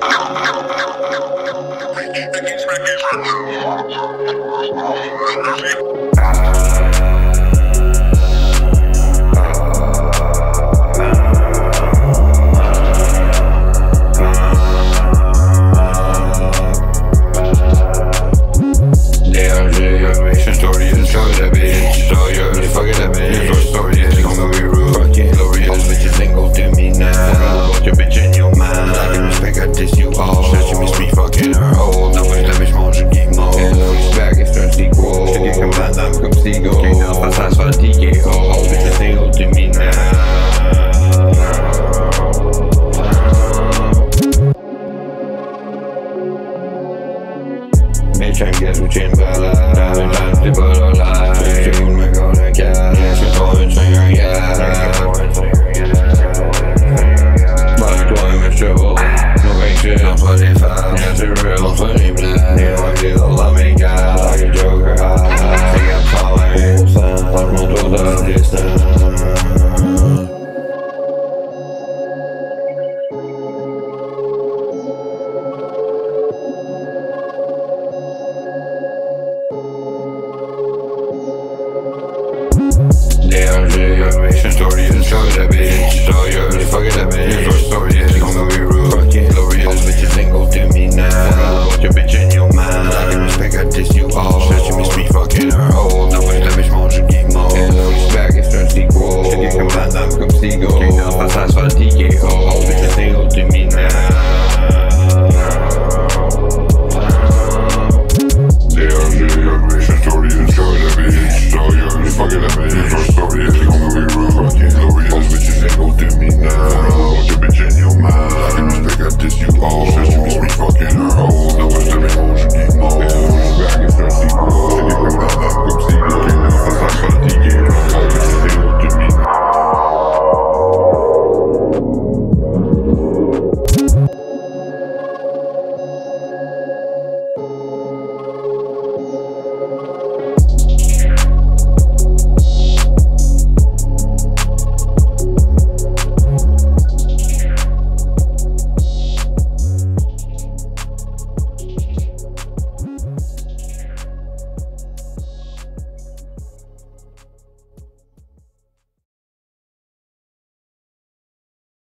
Thank you. signs, I'm from Seagull. Can't help my signs for the DK. All bitches single to me now. Bitch, I'm getting chin, but I'm not the bottle line. molestar. Damn, you got me, shit, already inside that bitch. So you're fucking that